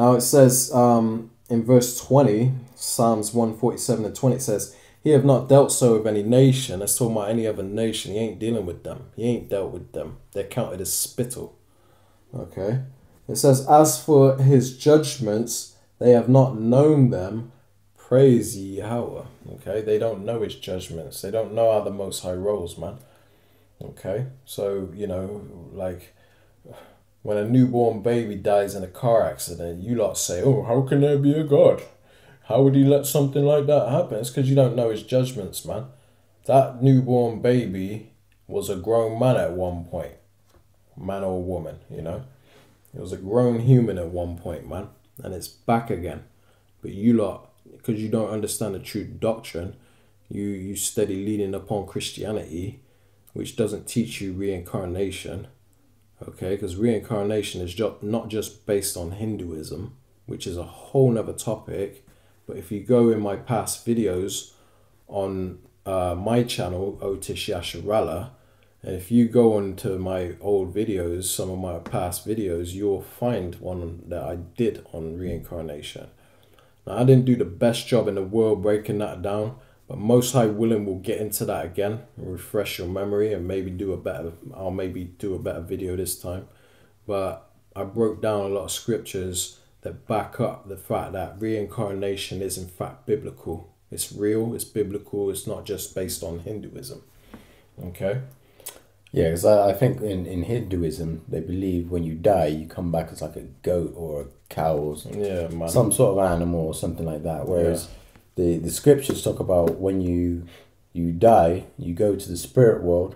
Now it says um, in verse 20, Psalms 147 and 20, it says, He have not dealt so with any nation. That's talking about any other nation. He ain't dealing with them. He ain't dealt with them. They're counted as spittle. Okay. It says, As for his judgments, they have not known them. Praise ye Yahweh. Okay. They don't know his judgments. They don't know how the Most High rolls, man. Okay. So, you know, like when a newborn baby dies in a car accident, you lot say, Oh, how can there be a God? How would he let something like that happen? It's because you don't know his judgments, man. That newborn baby was a grown man at one point. Man or woman, you know? It was a grown human at one point, man. And it's back again. But you lot, because you don't understand the true doctrine, you, you steady leaning upon Christianity, which doesn't teach you reincarnation okay because reincarnation is not just based on hinduism which is a whole nother topic but if you go in my past videos on uh, my channel otis Yasharahla and if you go onto my old videos some of my past videos you'll find one that i did on reincarnation. Now i didn't do the best job in the world breaking that down but most high willing we'll get into that again refresh your memory and maybe do a better I'll maybe do a better video this time. But I broke down a lot of scriptures that back up the fact that reincarnation is in fact biblical. It's real, it's biblical, it's not just based on Hinduism. Okay? Yeah, because I, I think in, in Hinduism, they believe when you die, you come back as like a goat or a cow or some, Yeah, man. some sort of animal or something like that. Whereas the, the scriptures talk about when you you die, you go to the spirit world,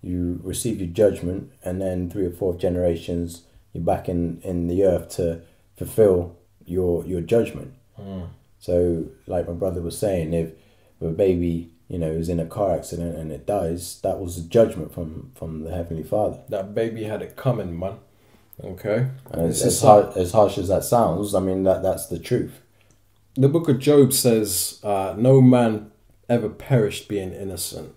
you receive your judgment, and then three or four generations, you're back in, in the earth to fulfill your your judgment. Mm. So, like my brother was saying, if, a baby, you know, is in a car accident and it dies, that was a judgment from from the heavenly Father. That baby had it coming, man. Okay? And as, as, hard, as harsh as that sounds, I mean that that's the truth. The book of Job says, uh, no man ever perished being innocent.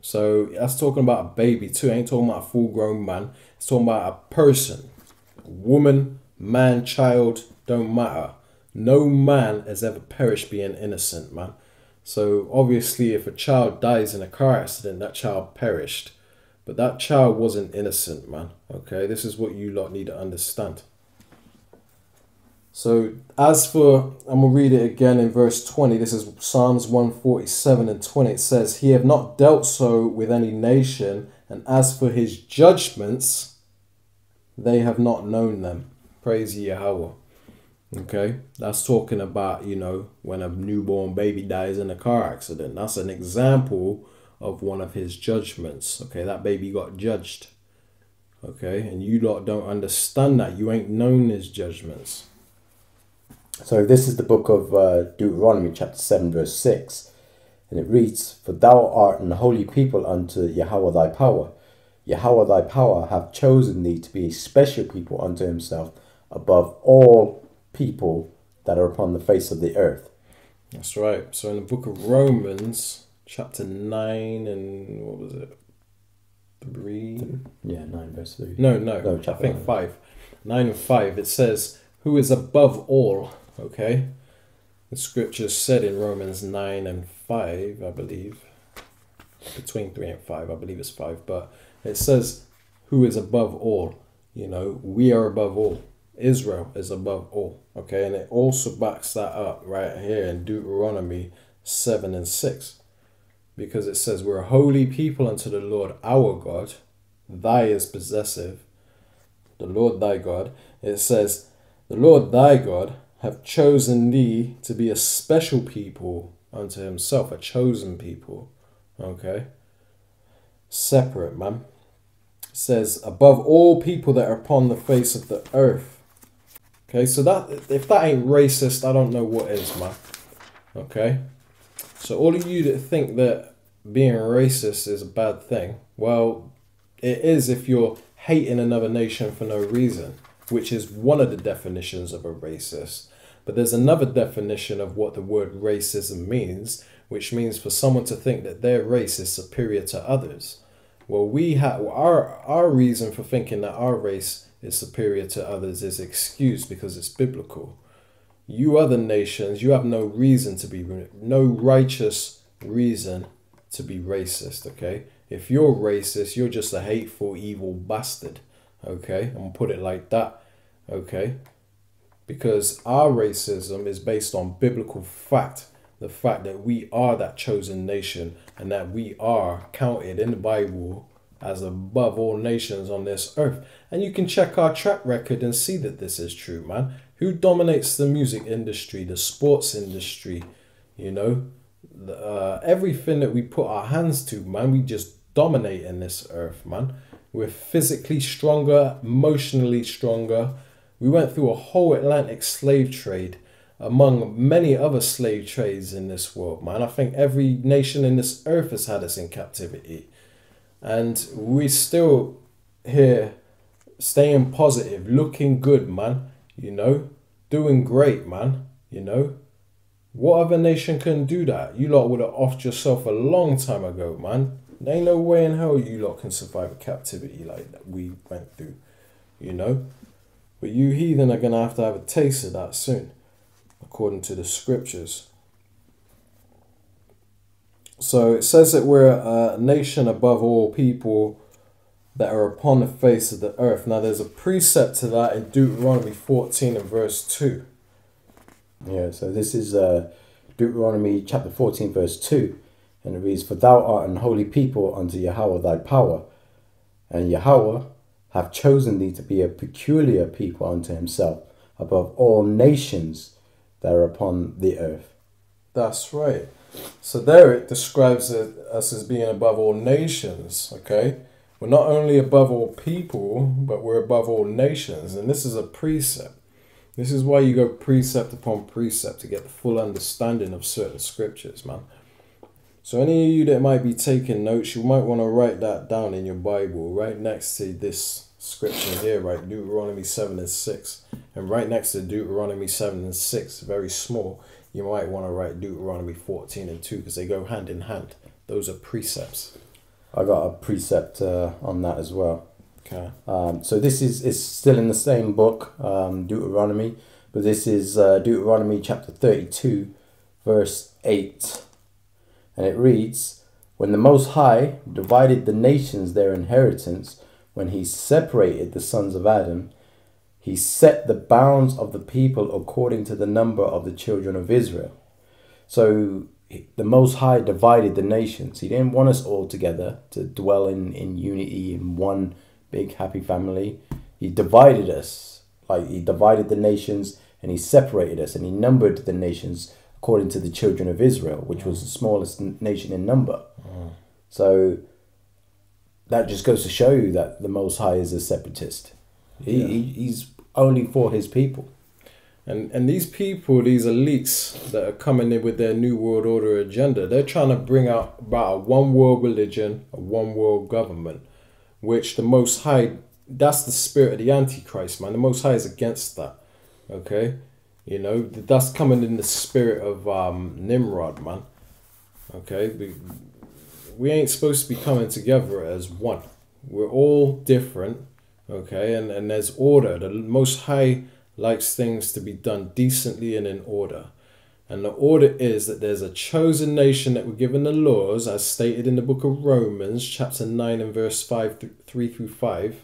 So that's talking about a baby too. I ain't talking about a full grown man. It's talking about a person. Woman, man, child, don't matter. No man has ever perished being innocent, man. So obviously if a child dies in a car accident, that child perished. But that child wasn't innocent, man. Okay, this is what you lot need to understand. So, as for, I'm going to read it again in verse 20. This is Psalms 147 and 20. It says, He have not dealt so with any nation, and as for his judgments, they have not known them. Praise Yahweh. Okay, that's talking about, you know, when a newborn baby dies in a car accident. That's an example of one of his judgments. Okay, that baby got judged. Okay, and you lot don't understand that. You ain't known his judgments. So this is the book of uh, Deuteronomy, chapter seven, verse six, and it reads: "For thou art an holy people unto Yahweh thy power. Yahweh thy power hath chosen thee to be a special people unto himself above all people that are upon the face of the earth." That's right. So in the book of Romans, chapter 9 and what was it? 3? Yeah, nine verse three. No, no, No, I think nine. 5. 9 and 5, it says, Who is above all, okay? The scriptures said in Romans 9 and 5, I believe, between 3 and 5, I believe it's 5, but it says, Who is above all? You know, we are above all. Israel is above all. Okay, and it also backs that up right here in Deuteronomy 7 and 6. Because it says, We're a holy people unto the Lord our God, thy is possessive, the Lord thy God. It says, The Lord thy God have chosen thee to be a special people unto himself, a chosen people. Okay? Separate, man. It says, above all people that are upon the face of the earth. Okay, so that if that ain't racist, I don't know what is, man. Okay? So all of you that think that being racist is a bad thing, well, it is if you're hating another nation for no reason, which is one of the definitions of a racist. But there's another definition of what the word racism means, which means for someone to think that their race is superior to others. Well, we have our our reason for thinking that our race is superior to others is excused because it's biblical. You other nations, you have no reason to be no righteous reason to be racist, okay? If you're racist, you're just a hateful, evil bastard, okay? I'm gonna put it like that, okay? Because our racism is based on biblical fact the fact that we are that chosen nation and that we are counted in the Bible as above all nations on this earth. And you can check our track record and see that this is true, man. Who dominates the music industry, the sports industry, you know? Uh, everything that we put our hands to, man, we just dominate in this earth, man. We're physically stronger, emotionally stronger. We went through a whole Atlantic slave trade among many other slave trades in this world, man. I think every nation in this earth has had us in captivity. And we still here staying positive, looking good, man. You know, doing great, man. You know, what other nation can do that? You lot would have offed yourself a long time ago, man. There ain't no way in hell you lot can survive a captivity like that we went through, you know? But you heathen are gonna have to have a taste of that soon according to the scriptures. So it says that we're a nation above all people that are upon the face of the earth. Now there's a precept to that in Deuteronomy 14 and verse 2. Yeah, so this is uh, Deuteronomy chapter 14, verse 2. And it reads, For thou art an holy people unto Yahweh thy power, and Yahweh hath chosen thee to be a peculiar people unto himself above all nations that are upon the earth. That's right. So there it describes us as being above all nations, okay? We're not only above all people, but we're above all nations. And this is a precept. This is why you go precept upon precept to get the full understanding of certain scriptures, man. So any of you that might be taking notes, you might want to write that down in your Bible right next to this scripture here, right? Deuteronomy 7 and 6. And right next to Deuteronomy 7 and 6, very small, you might want to write Deuteronomy 14 and 2 because they go hand in hand. Those are precepts. I got a precept uh, on that as well. Okay. Um, so this is, is still in the same book, um, Deuteronomy, but this is uh, Deuteronomy chapter 32, verse 8. And it reads, When the Most High divided the nations their inheritance, when he separated the sons of Adam, he set the bounds of the people according to the number of the children of Israel. So the Most High divided the nations. He didn't want us all together to dwell in, in unity in one big happy family. He divided us. Like he divided the nations and he separated us and he numbered the nations according to the children of Israel, which was the smallest nation in number. Mm. So that just goes to show you that the Most High is a separatist. He, yeah. he he's only for his people. And and these people, these elites that are coming in with their new world order agenda, they're trying to bring out about a one world religion, a one world government, which the Most High, that's the spirit of the Antichrist, man. The Most High is against that. Okay, you know that's coming in the spirit of um, Nimrod, man. Okay, we we ain't supposed to be coming together as one. We're all different, okay? And, and there's order. The Most High likes things to be done decently and in order. And the order is that there's a chosen nation that were given the laws, as stated in the book of Romans, chapter 9 and verse 5 th- 3 through 5,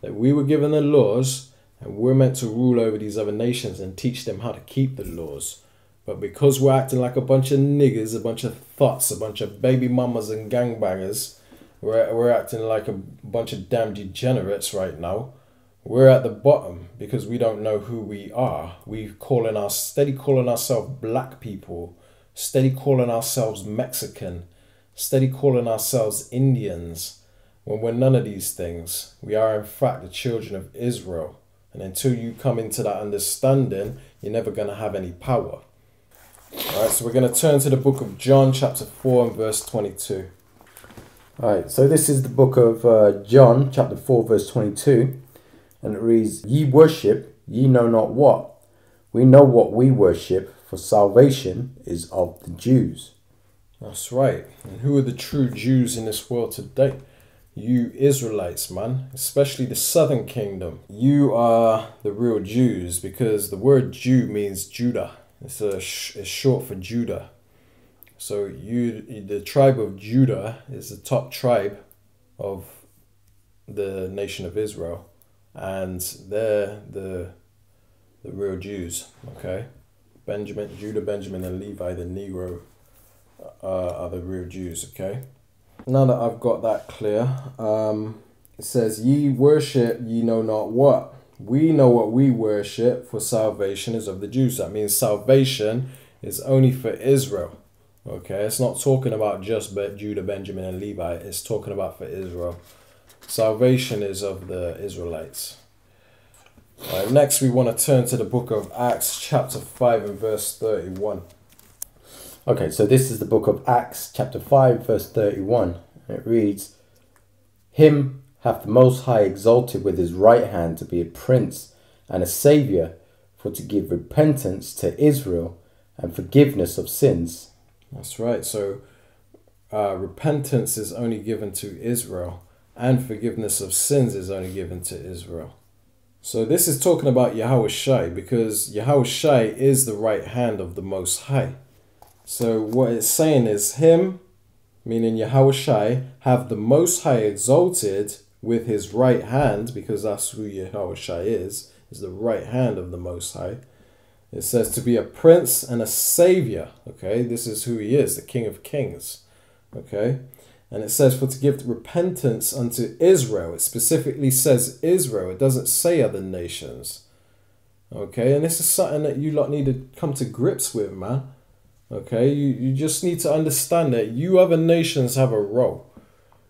that we were given the laws and we're meant to rule over these other nations and teach them how to keep the laws. But because we're acting like a bunch of niggers, a bunch of thoughts, a bunch of baby mamas and gangbangers, we're, we're acting like a bunch of damn degenerates right now. We're at the bottom because we don't know who we are. We calling our steady calling ourselves black people, steady calling ourselves Mexican, steady calling ourselves Indians, when we're none of these things. We are in fact the children of Israel. And until you come into that understanding, you're never going to have any power. All right, so we're going to turn to the book of John, chapter 4, and verse 22. All right, so this is the book of uh, John, chapter 4, verse 22, and it reads Ye worship, ye know not what. We know what we worship, for salvation is of the Jews. That's right. And who are the true Jews in this world today? You Israelites, man, especially the southern kingdom, you are the real Jews because the word Jew means Judah. It's, a, it's short for Judah. So you, the tribe of Judah is the top tribe of the nation of Israel, and they're the the real Jews. Okay, Benjamin, Judah, Benjamin, and Levi, the Negro, uh, are the real Jews. Okay. Now that I've got that clear, um, it says, "Ye worship ye know not what." We know what we worship, for salvation is of the Jews. That means salvation is only for Israel. Okay, it's not talking about just Judah, Benjamin, and Levi. It's talking about for Israel. Salvation is of the Israelites. Right, next, we want to turn to the book of Acts, chapter 5, and verse 31. Okay, so this is the book of Acts, chapter 5, verse 31. It reads Him hath the Most High exalted with his right hand to be a prince and a saviour, for to give repentance to Israel and forgiveness of sins. That's right. So, uh, repentance is only given to Israel, and forgiveness of sins is only given to Israel. So, this is talking about Yahweh Shai because Yahweh Shai is the right hand of the Most High. So, what it's saying is, Him, meaning Yahweh have the Most High exalted with his right hand, because that's who Yahweh is, is the right hand of the Most High. It says to be a prince and a savior. Okay, this is who he is, the King of Kings. Okay, and it says for to give repentance unto Israel. It specifically says Israel. It doesn't say other nations. Okay, and this is something that you lot need to come to grips with, man. Okay, you, you just need to understand that you other nations have a role.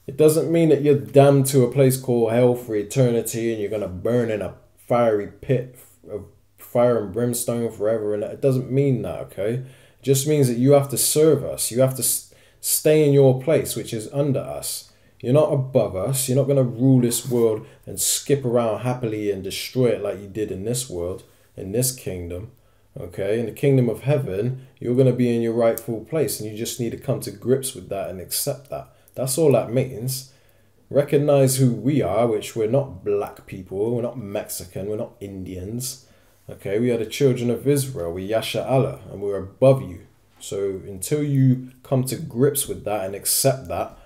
It doesn't mean that you're damned to a place called hell for eternity and you're going to burn in a fiery pit of fire and brimstone forever. And it doesn't mean that, okay? It just means that you have to serve us. You have to stay in your place, which is under us. You're not above us. You're not going to rule this world and skip around happily and destroy it like you did in this world, in this kingdom. Okay, in the kingdom of heaven, you're going to be in your rightful place, and you just need to come to grips with that and accept that. That's all that means. Recognize who we are, which we're not black people, we're not Mexican, we're not Indians. Okay, we are the children of Israel, we Yasharahla, and we're above you. So until you come to grips with that and accept that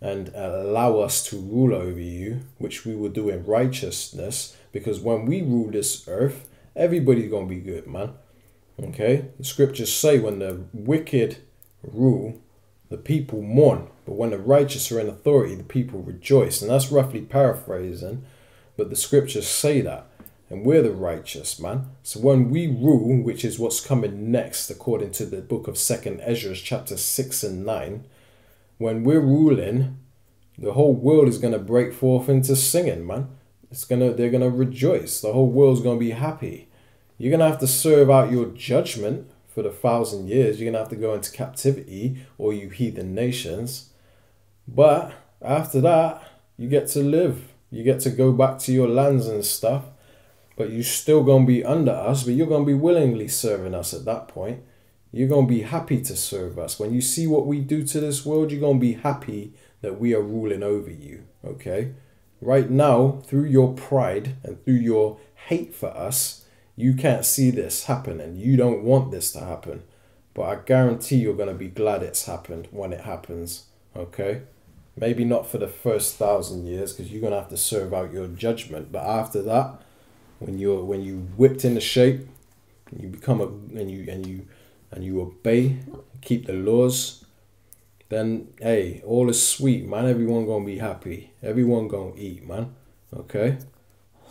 and allow us to rule over you, which we will do in righteousness, because when we rule this earth, everybody's gonna be good, man. Okay? The scriptures say when the wicked rule, the people mourn. But when the righteous are in authority, the people rejoice. And that's roughly paraphrasing, but the scriptures say that. And we're the righteous, man. So when we rule, which is what's coming next, according to the book of Second Ezra, chapter 6 and 9, when we're ruling, the whole world is gonna break forth into singing, man. It's gonna they're gonna rejoice. The whole world's gonna be happy. You're gonna have to serve out your judgment for the thousand years. You're gonna have to go into captivity, or you heathen nations. But after that, you get to live. You get to go back to your lands and stuff. But you're still going to be under us, but you're going to be willingly serving us at that point. You're going to be happy to serve us. When you see what we do to this world, you're going to be happy that we are ruling over you. Okay? Right now, through your pride and through your hate for us, you can't see this happen and you don't want this to happen. But I guarantee you're going to be glad it's happened when it happens. Okay? Maybe not for the first thousand years because you're going to have to serve out your judgment. But after that, when you're when you whipped into shape, you become a and you and you and you obey, keep the laws, then hey, all is sweet, man. Everyone gonna be happy. Everyone gonna eat, man. Okay.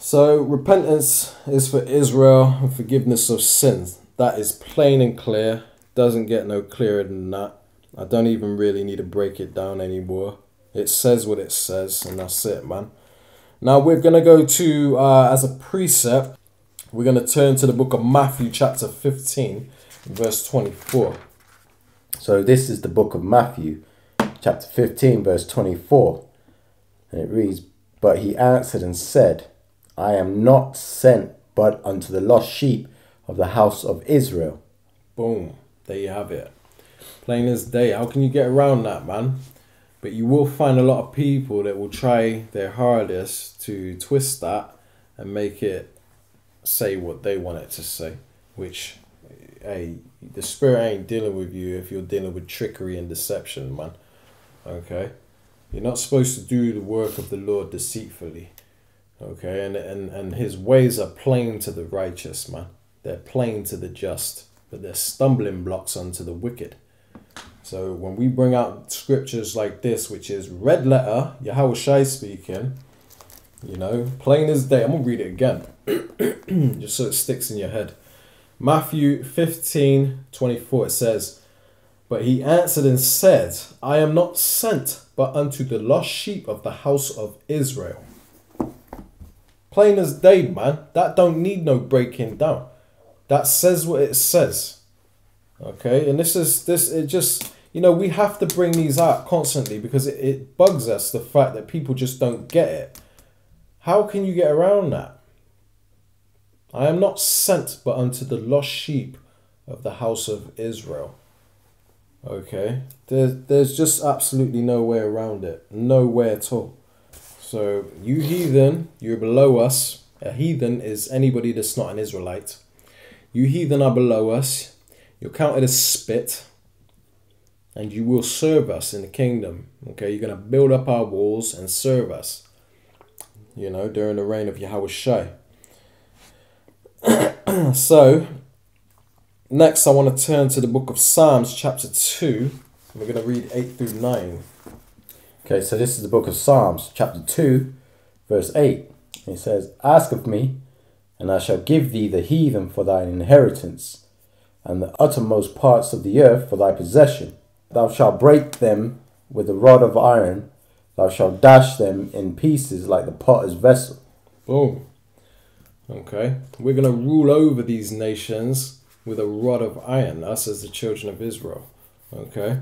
So repentance is for Israel and forgiveness of sins. That is plain and clear. Doesn't get no clearer than that. I don't even really need to break it down anymore. It says what it says, and that's it, man. Now we're going to go to, uh, as a precept, we're going to turn to the book of Matthew, chapter 15, verse 24. So this is the book of Matthew, chapter 15, verse 24. And it reads, But he answered and said, I am not sent but unto the lost sheep of the house of Israel. Boom. There you have it. Plain as day. How can you get around that, man? But you will find a lot of people that will try their hardest to twist that and make it say what they want it to say, which, hey, the spirit ain't dealing with you if you're dealing with trickery and deception, man. Okay? You're not supposed to do the work of the Lord deceitfully. Okay? And, and, and his ways are plain to the righteous, man. They're plain to the just, but they're stumbling blocks unto the wicked. So when we bring out scriptures like this, which is red letter, Yahweh Shai speaking, you know, plain as day. I'm gonna read it again, just so it sticks in your head. Matthew 15, 24, it says, But he answered and said, I am not sent but unto the lost sheep of the house of Israel. Plain as day, man. That don't need no breaking down. That says what it says. Okay, and this is this it just you know, we have to bring these out constantly because it, it bugs us the fact that people just don't get it. How can you get around that? I am not sent but unto the lost sheep of the house of Israel. Okay? There's, there's just absolutely no way around it. No way at all. So, you heathen, you're below us. A heathen is anybody that's not an Israelite. You heathen are below us. You're counted as spit and you will serve us in the kingdom. Okay, you're going to build up our walls and serve us, you know, during the reign of Yahweh Shai. so, next I want to turn to the book of Psalms, chapter 2. We're going to read 8 through 9. Okay, so this is the book of Psalms, chapter 2, verse 8. It says, Ask of me, and I shall give thee the heathen for thine inheritance, and the uttermost parts of the earth for thy possession. Thou shalt break them with a rod of iron. Thou shalt dash them in pieces like the potter's vessel. Boom. Okay. We're going to rule over these nations with a rod of iron, us as the children of Israel. Okay.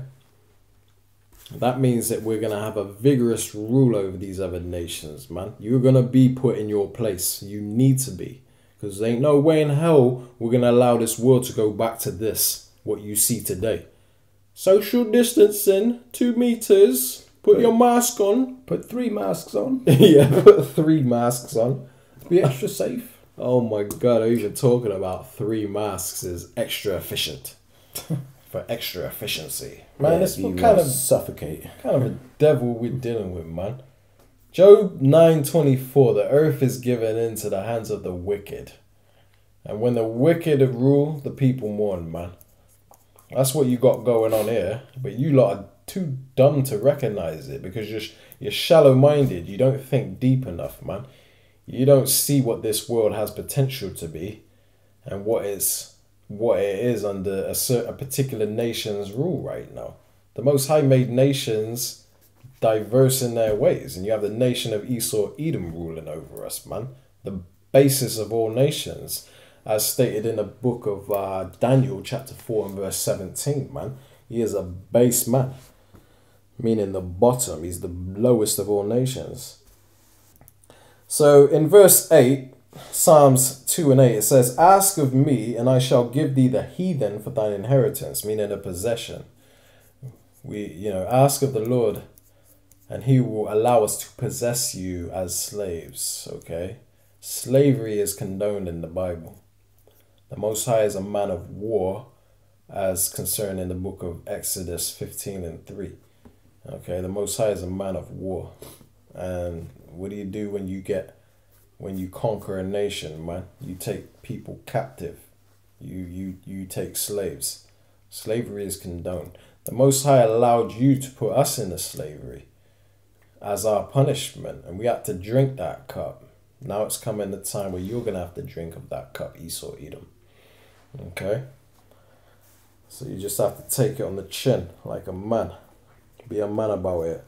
That means that we're going to have a vigorous rule over these other nations, man. You're going to be put in your place. You need to be. Because there ain't no way in hell we're going to allow this world to go back to this, what you see today. Social distancing, two meters. Put, put your mask on. Put three masks on. yeah, put three masks on. Be extra safe. Oh my god, even talking about three masks is extra efficient. For extra efficiency. Man, yeah, this what kind of suffocate. Kind of a devil we're dealing with, man. Job 9:24 The earth is given into the hands of the wicked. And when the wicked rule, the people mourn, man. That's what you got going on here. But you lot are too dumb to recognize it because you're you're shallow minded. You don't think deep enough, man. You don't see what this world has potential to be, and what is what it is under a certain a particular nation's rule right now. The Most High made nations diverse in their ways, and you have the nation of Esau, Edom, ruling over us, man. The basis of all nations as stated in the book of uh, Daniel, chapter 4 and verse 17, man. He is a base man, meaning the bottom. He's the lowest of all nations. So in verse 8, Psalms 2 and 8, it says, Ask of me, and I shall give thee the heathen for thine inheritance, meaning a possession. We, you know, ask of the Lord, and he will allow us to possess you as slaves, okay? Slavery is condoned in the Bible. The Most High is a man of war, as concerned in the book of Exodus 15 and 3. Okay, the Most High is a man of war. And what do you do when you get, when you conquer a nation, man? You take people captive. You, you, you take slaves. Slavery is condoned. The Most High allowed you to put us into slavery as our punishment, and we had to drink that cup. Now it's coming the time where you're to have to drink of that cup, Esau Edom. Okay? So you just have to take it on the chin like a man. Be a man about it.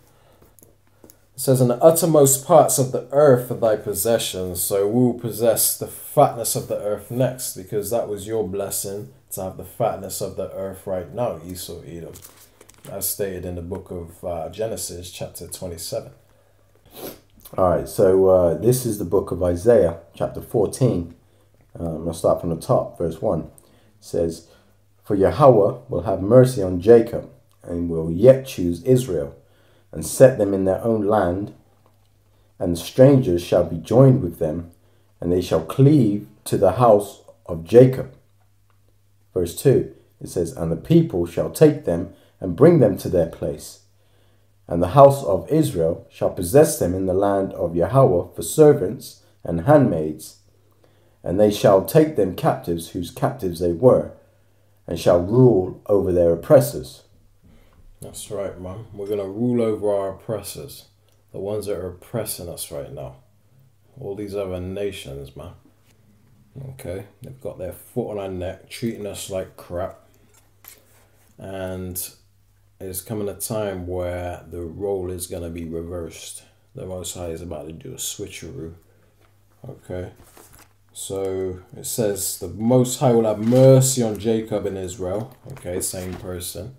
Says, In the uttermost parts of the earth are thy possessions. So we will possess the fatness of the earth next, because that was your blessing to have the fatness of the earth right now, Esau Edom, as stated in the book of uh, Genesis, chapter 27. All right, so uh, this is the book of Isaiah, chapter 14, um, I'll start from the top, verse 1. It says, For Yahweh will have mercy on Jacob and will yet choose Israel. And set them in their own land, and strangers shall be joined with them, and they shall cleave to the house of Jacob. Verse 2 it says, And the people shall take them and bring them to their place. And the house of Israel shall possess them in the land of Yahweh for servants and handmaids. And they shall take them captives whose captives they were, and shall rule over their oppressors. That's right, man. We're going to rule over our oppressors, the ones that are oppressing us right now. All these other nations, man. Okay, they've got their foot on our neck, treating us like crap. And it's coming a time where the role is going to be reversed. The Most High is about to do a switcheroo. Okay, so it says the Most High will have mercy on Jacob and Israel. Okay, same person.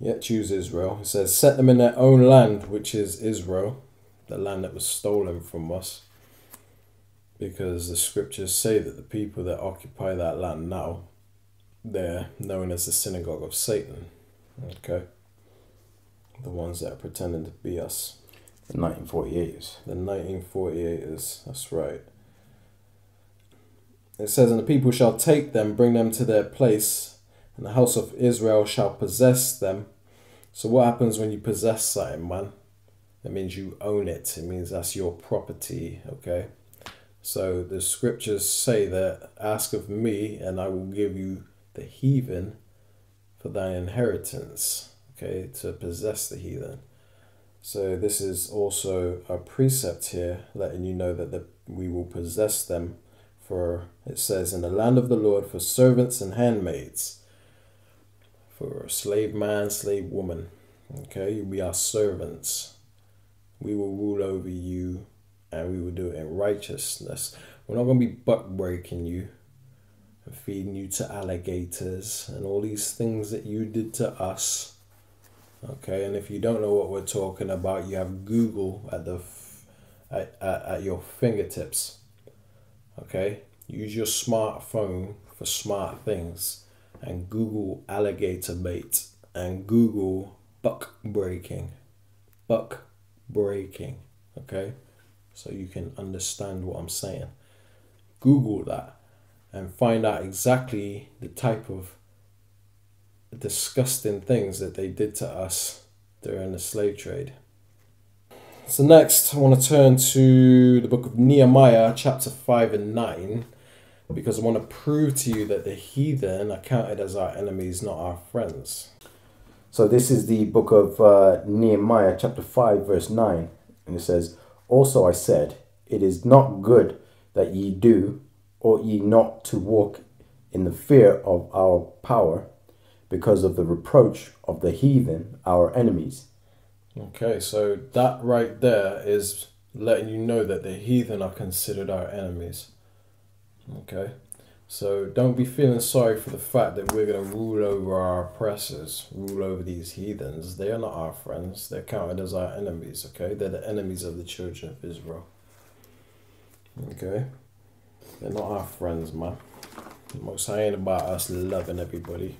Yet choose Israel. It says, set them in their own land, which is Israel, the land that was stolen from us because the scriptures say that the people that occupy that land now, they're known as the synagogue of Satan. Okay? The ones that are pretending to be us. The 1948ers. The 1948ers, that's right. It says, And the people shall take them, bring them to their place, and the house of Israel shall possess them. So, what happens when you possess something, man? It means you own it, it means that's your property, okay? So the scriptures say that ask of me and I will give you the heathen for thy inheritance. Okay, to possess the heathen. So this is also a precept here, letting you know that the, we will possess them for, it says, in the land of the Lord for servants and handmaids, for slave man, slave woman. Okay, we are servants. We will rule over you and we will do it in righteousness. We're not going to be buck breaking you and feeding you to alligators and all these things that you did to us. Okay, and if you don't know what we're talking about, you have Google at the at, at, at your fingertips. Okay, use your smartphone for smart things and Google alligator bait and Google buck breaking. Buck breaking. Okay so you can understand what I'm saying. Google that and find out exactly the type of disgusting things that they did to us during the slave trade. So, next, I want to turn to the book of Nehemiah, chapter 5 and 9, because I want to prove to you that the heathen are counted as our enemies, not our friends. So, this is the book of uh, Nehemiah, chapter 5, verse 9, and it says, also I said, It is not good that ye do, or ye not to walk in the fear of our power, because of the reproach of the heathen, our enemies. Okay, so that right there is letting you know that the heathen are considered our enemies. Okay. So don't be feeling sorry for the fact that we're going to rule over our oppressors, rule over these heathens. They are not our friends. They're counted as our enemies, okay? They're the enemies of the children of Israel. Okay? They're not our friends, man. The Most High ain't about us loving everybody.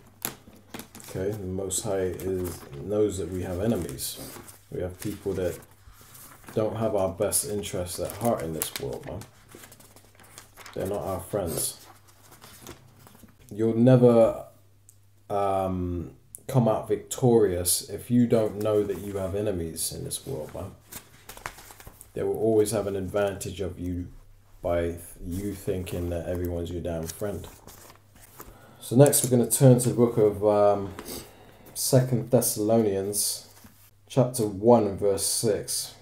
Okay? The Most High is knows that we have enemies. We have people that don't have our best interests at heart in this world, man. They're not our friends you'll never um, come out victorious if you don't know that you have enemies in this world, man. They will always have an advantage of you by you thinking that everyone's your damn friend. So next we're going to turn to the book of um, Second Thessalonians, chapter one verse six.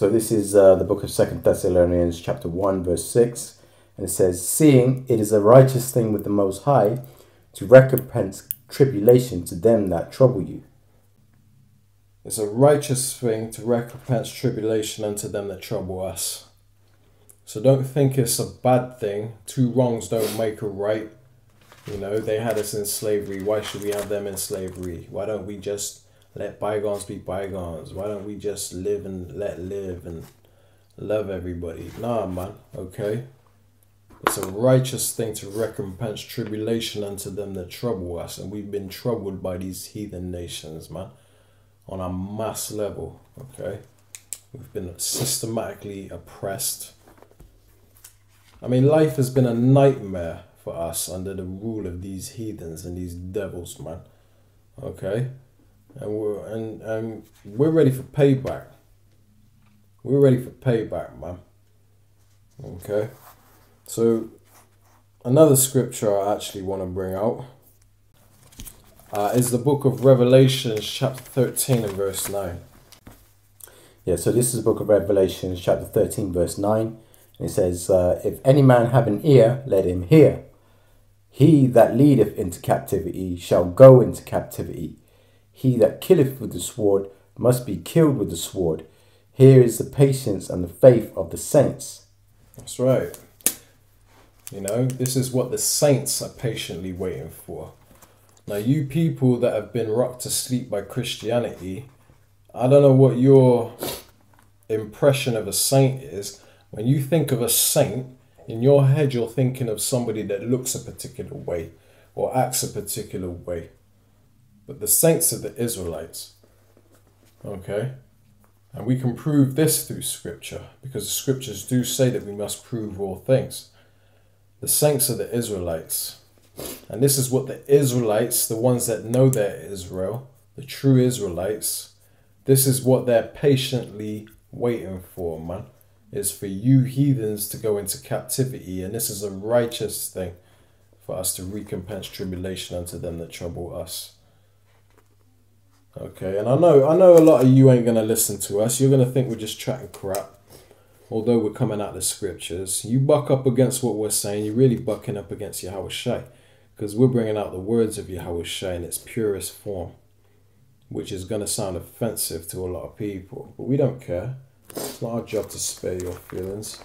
So this is uh, the book of Second Thessalonians, chapter one, verse six. And it says, Seeing it is a righteous thing with the Most High to recompense tribulation to them that trouble you. It's a righteous thing to recompense tribulation unto them that trouble us. So don't think it's a bad thing. Two wrongs don't make a right. You know, they had us in slavery. Why should we have them in slavery? Why don't we just let bygones be bygones? Why don't we just live and let live and love everybody? Nah, man. Okay. It's a righteous thing to recompense tribulation unto them that trouble us, and we've been troubled by these heathen nations, man. on a mass level. Okay, we've been systematically oppressed. I mean, life has been a nightmare for us under the rule of these heathens and these devils, man. Okay, and we're and and we're ready for payback. We're ready for payback, man. Okay, so another scripture I actually want to bring out uh, is the book of Revelations, chapter 13 and verse 9. Yeah, so this is the book of Revelation, chapter 13, verse 9. And it says, uh, If any man have an ear, let him hear. He that leadeth into captivity shall go into captivity. He that killeth with the sword must be killed with the sword. Here is the patience and the faith of the saints. That's right. You know, this is what the saints are patiently waiting for. Now, you people that have been rocked to sleep by Christianity, I don't know what your impression of a saint is. When you think of a saint, in your head, you're thinking of somebody that looks a particular way or acts a particular way. But the saints are the Israelites. Okay? And we can prove this through scripture because the scriptures do say that we must prove all things. The saints are the Israelites. And this is what the Israelites, the ones that know they're Israel, the true Israelites, this is what they're patiently waiting for, man. Is for you heathens to go into captivity, and this is a righteous thing for us to recompense tribulation unto them that trouble us. Okay, and I know I know a lot of you ain't gonna listen to us. You're gonna think we're just chatting crap. Although we're coming out the scriptures, you buck up against what we're saying. You're really bucking up against Yahweh Shai because we're bringing out the words of Yahweh Shai in its purest form, which is going to sound offensive to a lot of people. But we don't care. It's not our job to spare your feelings.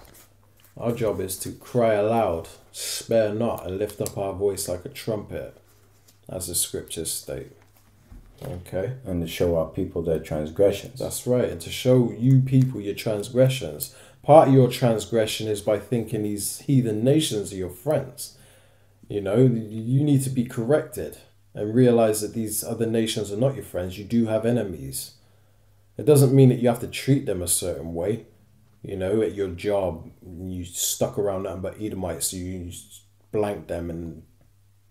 Our job is to cry aloud, spare not, and lift up our voice like a trumpet, as the scriptures state. Okay? And to show our people their transgressions. That's right. And to show you people your transgressions. Part of your transgression is by thinking these heathen nations are your friends. You know, you need to be corrected and realize that these other nations are not your friends. You do have enemies. It doesn't mean that you have to treat them a certain way. You know, at your job, you stuck around nothing but Edomites, so you blank them and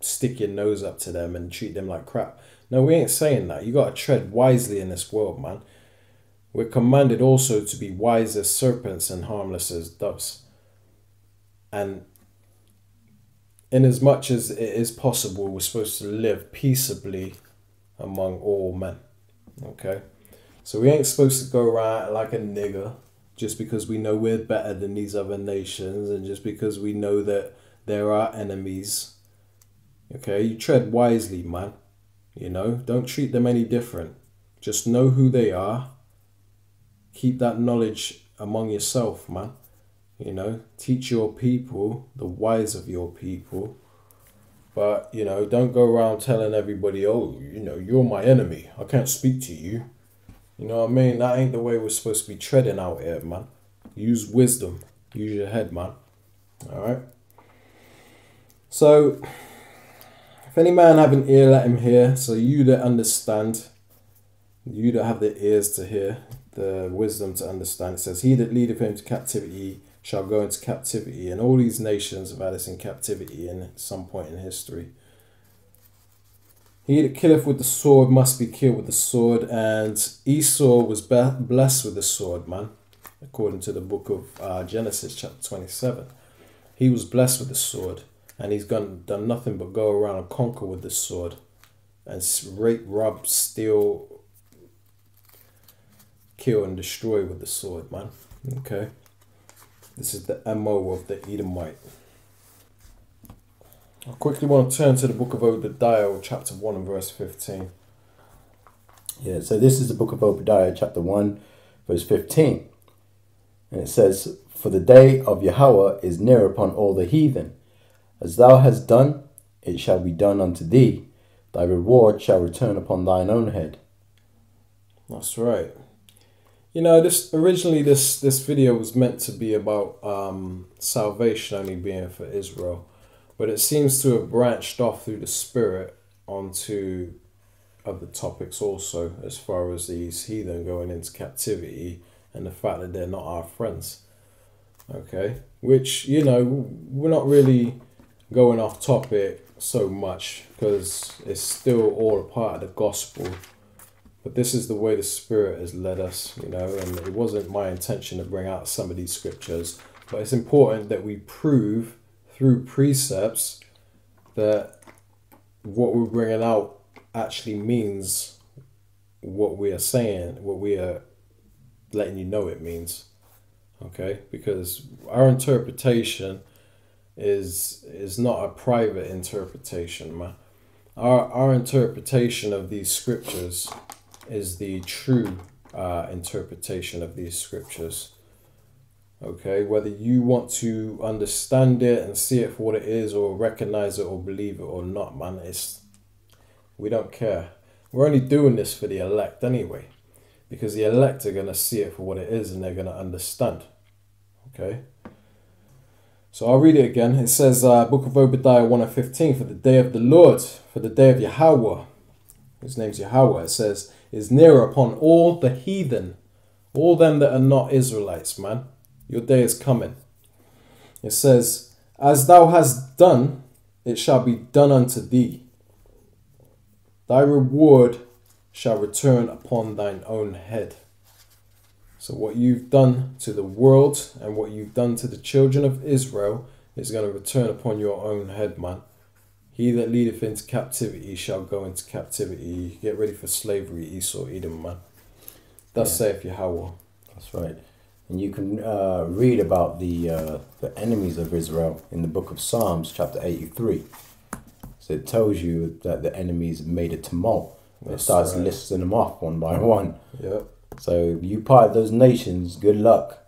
stick your nose up to them and treat them like crap. No, we ain't saying that. You got to tread wisely in this world, man. We're commanded also to be wise as serpents and harmless as doves. And in as much as it is possible, we're supposed to live peaceably among all men. Okay? So we ain't supposed to go around like a nigger just because we know we're better than these other nations and just because we know that there are enemies. Okay? You tread wisely, man. You know? Don't treat them any different. Just know who they are. Keep that knowledge among yourself, man. You know, teach your people the wise of your people. But, you know, don't go around telling everybody, oh, you know, you're my enemy. I can't speak to you. You know what I mean? That ain't the way we're supposed to be treading out here, man. Use wisdom. Use your head, man. Alright? So, if any man have an ear, let him hear. So, you that understand, you that have the ears to hear, the wisdom to understand, it says, He that leadeth him to captivity shall go into captivity. And all these nations have had us in captivity in some point in history. He that killeth with the sword must be killed with the sword. And Esau was blessed with the sword, man, according to the book of uh, Genesis, chapter 27. He was blessed with the sword. And he's gone, done nothing but go around and conquer with the sword. And rape, rob, steal, kill, and destroy with the sword, man. Okay. This is the MO of the Edomite. I quickly want to turn to the book of Obadiah, chapter 1 and verse 15. Yeah, so this is the book of Obadiah, chapter 1, verse 15. And it says, For the day of Yahweh is near upon all the heathen. As thou hast done, it shall be done unto thee. Thy reward shall return upon thine own head. That's right. You know, this originally this this video was meant to be about um, salvation only being for Israel, but it seems to have branched off through the Spirit onto other topics also, as far as these heathen going into captivity and the fact that they're not our friends. Okay, which you know we're not really going off topic so much because it's still all a part of the gospel. But this is the way the Spirit has led us, you know, and it wasn't my intention to bring out some of these scriptures, but it's important that we prove through precepts that what we're bringing out actually means what we are saying, what we are letting you know it means. Okay? Because our interpretation is is not a private interpretation, man. Our our interpretation of these scriptures is the true uh, interpretation of these scriptures. Okay, whether you want to understand it and see it for what it is, or recognize it, or believe it, or not, man, it's we don't care. We're only doing this for the elect anyway, because the elect are gonna see it for what it is and they're gonna understand. Okay. So I'll read it again. It says, uh, Book of Obadiah 1 and 15, for the day of the Lord, for the day of Yahweh, his name's Yahweh, it says, is near upon all the heathen, all them that are not Israelites, man. Your day is coming. It says, As thou hast done, it shall be done unto thee. Thy reward shall return upon thine own head. So, what you've done to the world and what you've done to the children of Israel is going to return upon your own head, man. He that leadeth into captivity shall go into captivity. Get ready for slavery, Esau, Edom, man. Thus yeah. saith Yahweh. That's right. And you can uh, read about the uh, the enemies of Israel in the book of Psalms, chapter 83. So it tells you that the enemies made a tumult. It starts right. listing them off one by one. Yep. So you part of those nations, good luck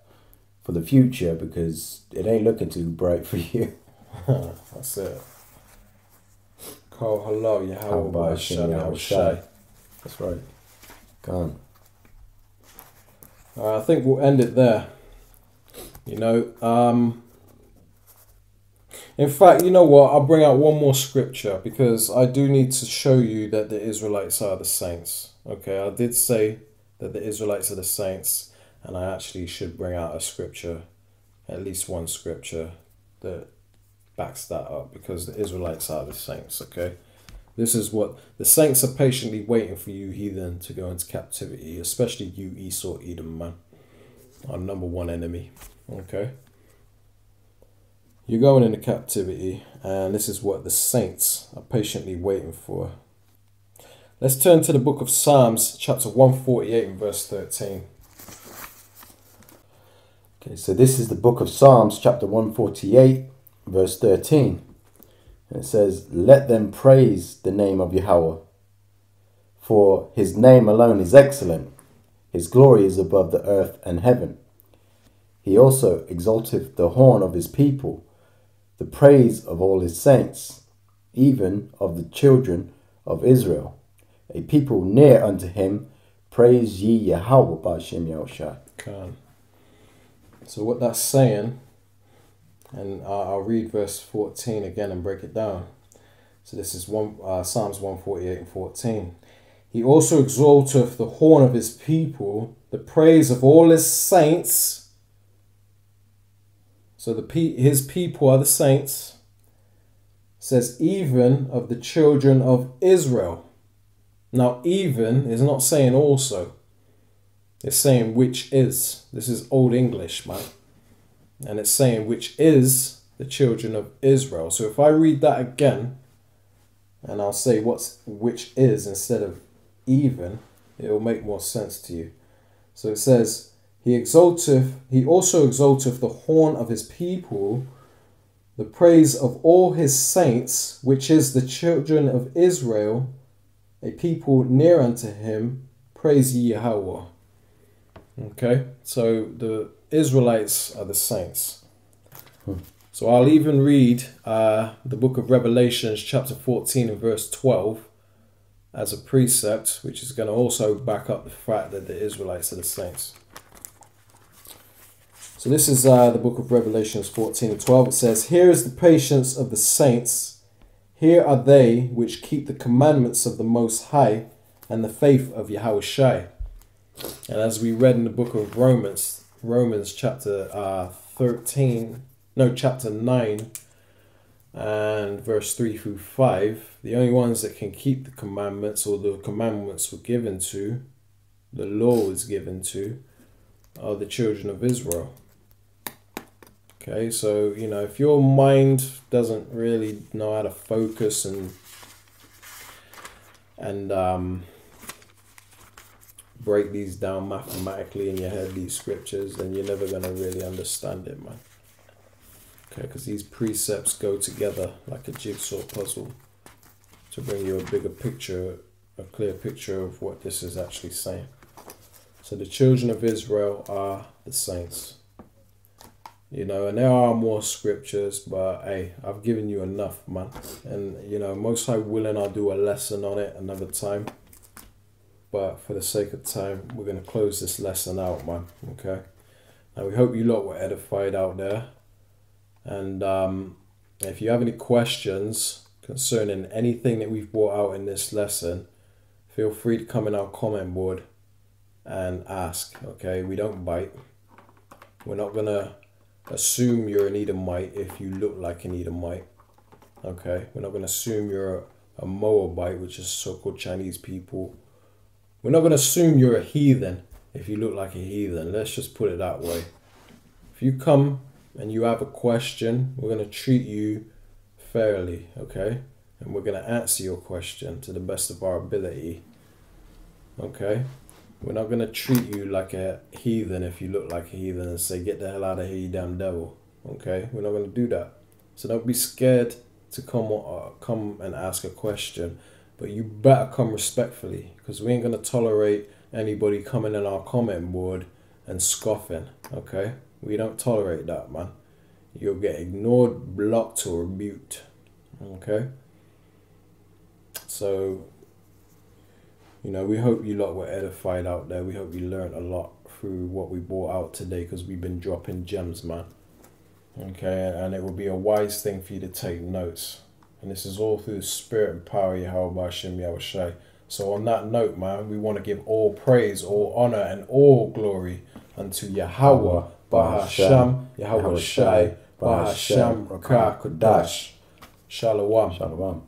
for the future because it ain't looking too bright for you. That's it. Call hello, Yahweh Shai. That's right. Gone. Uh, I think we'll end it there. You know, um, in fact, you know what? I'll bring out one more scripture because I do need to show you that the Israelites are the saints. Okay, I did say that the Israelites are the saints, and I actually should bring out a scripture, at least one scripture that backs that up because the Israelites are the saints, okay? This is what the saints are patiently waiting for you, heathen, to go into captivity, especially you, Esau, Edom, man, our number one enemy, okay? You're going into captivity, and this is what the saints are patiently waiting for. Let's turn to the book of Psalms, chapter 148 and verse 13. Okay, so this is the book of Psalms, chapter 148, verse 13. And it says, Let them praise the name of Yahweh, for his name alone is excellent. His glory is above the earth and heaven. He also exalteth the horn of his people, the praise of all his saints, even of the children of Israel a people near unto him. Praise ye Yahweh Ba'ashem Yahushua. Okay. So what that's saying, and I'll read verse 14 again and break it down. So this is one uh, Psalms 148 and 14. He also exalteth the horn of his people, the praise of all his saints. So the his people are the saints. says even of the children of Israel. Now, even is not saying also. It's saying which is. This is Old English, man. And it's saying which is the children of Israel. So if I read that again, and I'll say what's which is instead of even, it will make more sense to you. So it says, He exalteth, he also exalteth the horn of his people, the praise of all his saints, which is the children of Israel, a people near unto him, praise ye Yahweh. Okay, so the Israelites are the saints. Hmm. So I'll even read uh, the book of Revelations, chapter 14 and verse 12, as a precept, which is going to also back up the fact that the Israelites are the saints. So this is uh, the book of Revelations 14 and 12. It says, Here is the patience of the saints here are they which keep the commandments of the Most High and the faith of Yahweh Shai. And as we read in the book of Romans, Romans chapter uh, 13, no, chapter 9, and verse 3 through 5, the only ones that can keep the commandments or the commandments were given to, the law was given to, are the children of Israel. Okay, so you know, if your mind doesn't really know how to focus and and um, break these down mathematically in your head, these scriptures, then you're never gonna really understand it, man. Okay, because these precepts go together like a jigsaw puzzle to bring you a bigger picture, a clear picture of what this is actually saying. So the children of Israel are the saints. You know, and there are more scriptures, but hey, I've given you enough, man. And you know, most high willing, I'll do a lesson on it another time. But for the sake of time, we're gonna close this lesson out, man. Okay. Now we hope you lot were edified out there. And um, if you have any questions concerning anything that we've brought out in this lesson, feel free to come in our comment board and ask. Okay, we don't bite. We're not gonna assume you're an Edomite if you look like an Edomite. Okay, we're not gonna assume you're a, Moabite, which is so-called Chinese people. We're not gonna assume you're a heathen if you look like a heathen. Let's just put it that way. If you come and you have a question, we're gonna treat you fairly. Okay, and we're gonna answer your question to the best of our ability. Okay. We're not going to treat you like a heathen if you look like a heathen and say, get the hell out of here, you damn devil. Okay? We're not going to do that. So don't be scared to come uh, come and ask a question. But you better come respectfully because we ain't going to tolerate anybody coming in our comment board and scoffing. Okay? We don't tolerate that, man. You'll get ignored, blocked, or rebuked. Okay? So you know, we hope you lot were edified out there. We hope you learned a lot through what we brought out today because we've been dropping gems, man. Okay, and it will be a wise thing for you to take notes. And this is all through the spirit and power of Yahweh Hashem Yahushai. So on that note, man, we want to give all praise, all honor, and all glory unto Yahweh, Bahasham, Yahweh Shai, Bahasham, Rakah, Kodash. Shalom. Shalom.